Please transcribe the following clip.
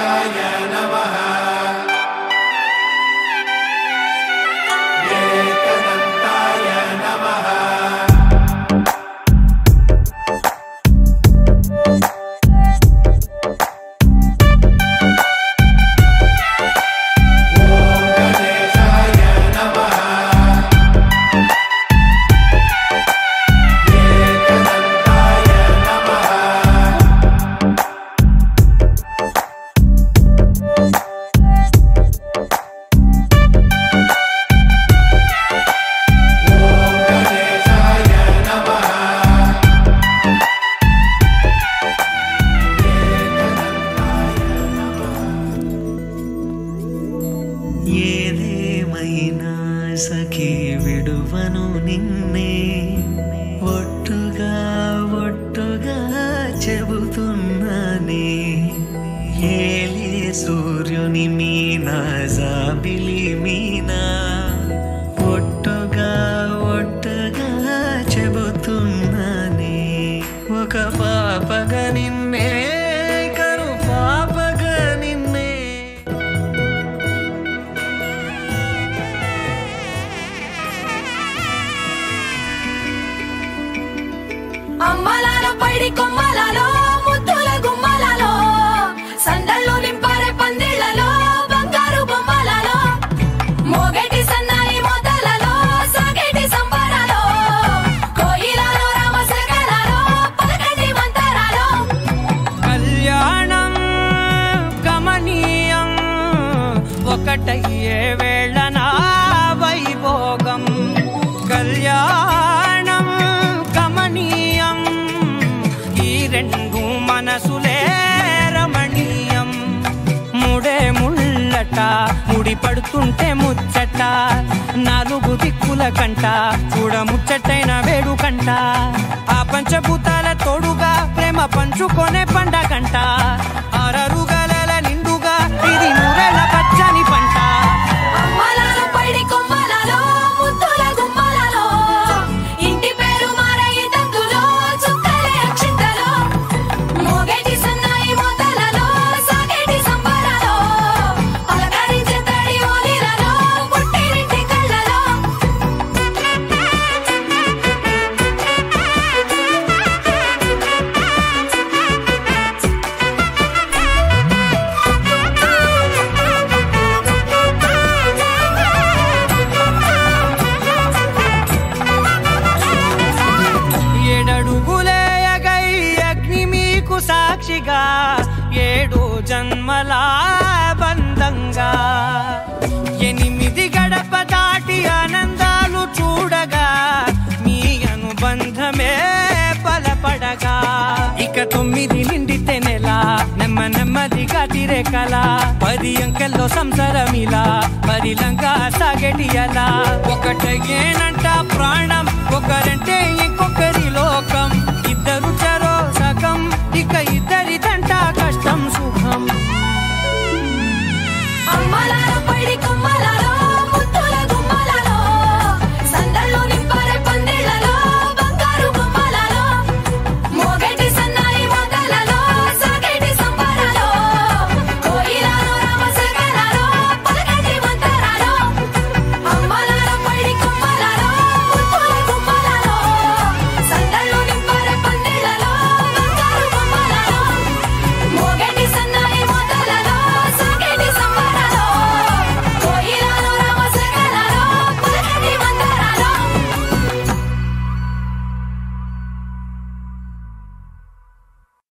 नमः సఖీ విడువను నిన్నే. ఒట్టుగా ఒట్టుగా చెబుతున్నానే ఏలే సూర్యుని మీనా జాబిలి మీనా. అమ్మలాలో పైడి కొమ్మలలో కూడి పడుతుంటే ముచ్చట. నాలుగు దిక్కుల కంట చూడ ముచ్చటైన వేడు కంట. ఆ పంచభూతాల తోడుగా ప్రేమ పంచుకొనే పండగంట. సాక్షిగా ఏడు జన్మల బంధంగా. ఎనిమిది గడప దాటి ఆనందాలు చూడగా మీ అనుబంధమే బలపడగా. ఇక తొమ్మిది నిండితే నెల నెమ్మ నెమ్మదిగా తిరే కల పది అంకెల్లో సంసారమిలా పరిలంగా సాగటి అలా ఒకటేనంట